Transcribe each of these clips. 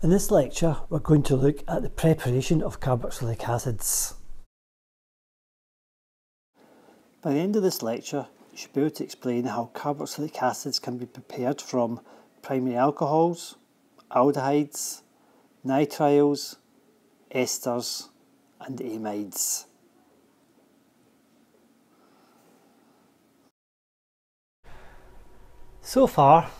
In this lecture we're going to look at the preparation of carboxylic acids. By the end of this lecture you should be able to explain how carboxylic acids can be prepared from primary alcohols, aldehydes, nitriles, esters and amides. So far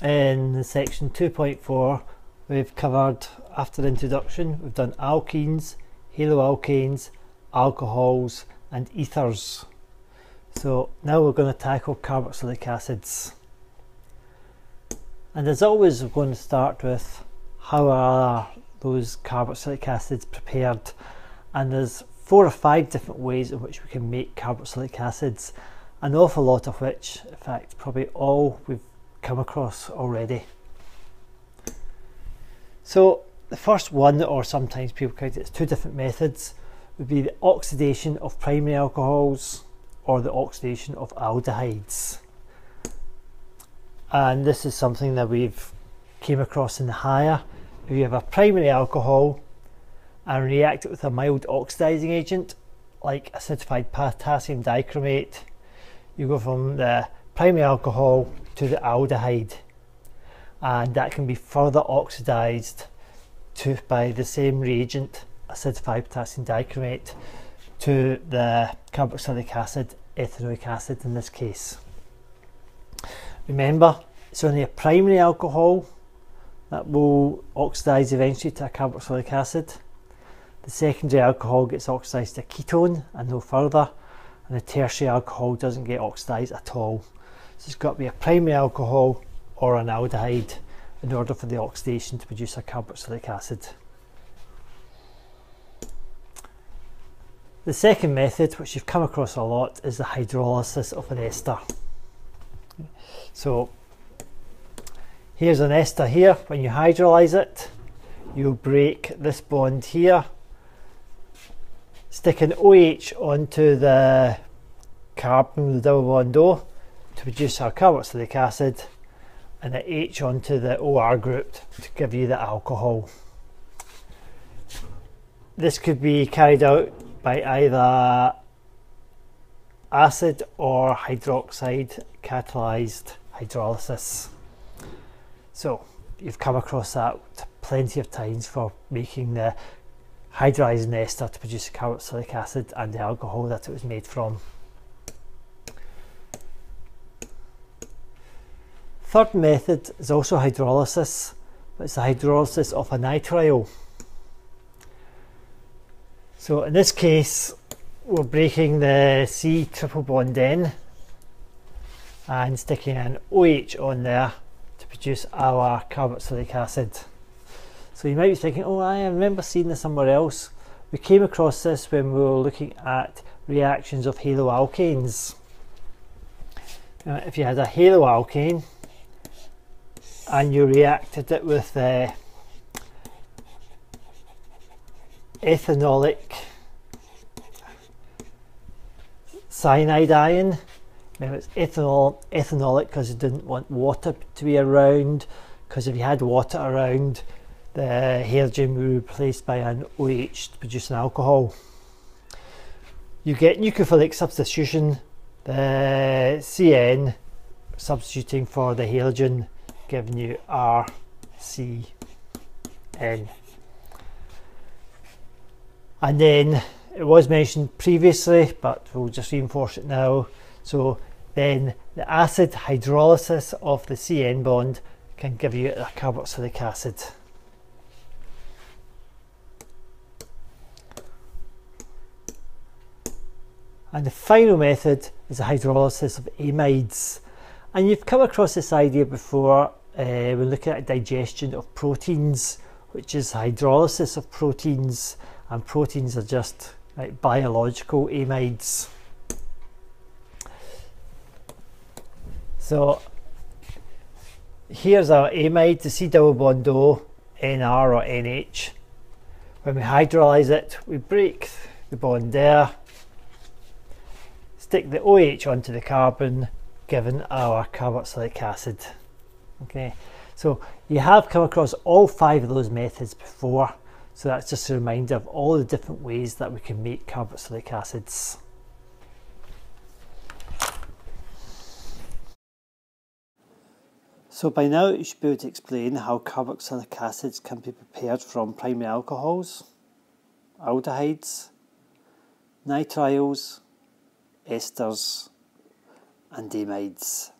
in section 2.4 we've covered after introduction we've done alkenes haloalkanes alcohols and ethers. So now we're going to tackle carboxylic acids. And as always we're going to start with how are those carboxylic acids prepared? And there's four or five different ways in which we can make carboxylic acids an awful lot of which in fact probably all we've come across already so the first one, or sometimes people count it as two different methods, would be the oxidation of primary alcohols or the oxidation of aldehydes. And this is something that we've came across in the higher. If you have a primary alcohol and react it with a mild oxidizing agent, like acidified potassium dichromate, you go from the primary alcohol to the aldehyde and that can be further oxidized to by the same reagent acidified potassium dichromate to the carboxylic acid ethanoic acid in this case. Remember it's only a primary alcohol that will oxidize eventually to a carboxylic acid. The secondary alcohol gets oxidized to ketone and no further and the tertiary alcohol doesn't get oxidized at all. So it's got to be a primary alcohol or an aldehyde in order for the oxidation to produce a carboxylic acid. The second method, which you've come across a lot, is the hydrolysis of an ester. So here's an ester here. When you hydrolyze it, you'll break this bond here, stick an OH onto the carbon with the double bond O to produce our carboxylic acid and the H onto the OR group to give you the alcohol. This could be carried out by either acid or hydroxide catalyzed hydrolysis. So you've come across that plenty of times for making the hydrolyzing ester to produce the carboxylic acid and the alcohol that it was made from. Third method is also hydrolysis, but it's the hydrolysis of a nitrile. So N this case, we're breaking the C triple bond in and sticking an OH on there to produce our carboxylic acid. So you might be thinking, oh, I remember seeing this somewhere else. We came across this when we were looking at reactions of haloalkanes. Uh, if you had a haloalkane, and you reacted it with uh, ethanolic cyanide ion. Now it's ethanol, ethanolic because you didn't want water to be around because if you had water around the halogen would be replaced by an OH to produce an alcohol. You get nucleophilic substitution, the CN substituting for the halogen giving you RCN. And then it was mentioned previously, but we'll just reinforce it now. So then the acid hydrolysis of the CN bond can give you a carboxylic acid. And the final method is the hydrolysis of amides. And you've come across this idea before uh, we're looking at digestion of proteins, which is hydrolysis of proteins, and proteins are just like biological amides. So here's our amide, the C double bond O, NR or NH. When we hydrolyze it, we break the bond there, stick the OH onto the carbon, given our carboxylic acid. Okay, So you have come across all five of those methods before. So that's just a reminder of all the different ways that we can make carboxylic acids. So by now you should be able to explain how carboxylic acids can be prepared from primary alcohols, aldehydes, nitriles, esters and amides.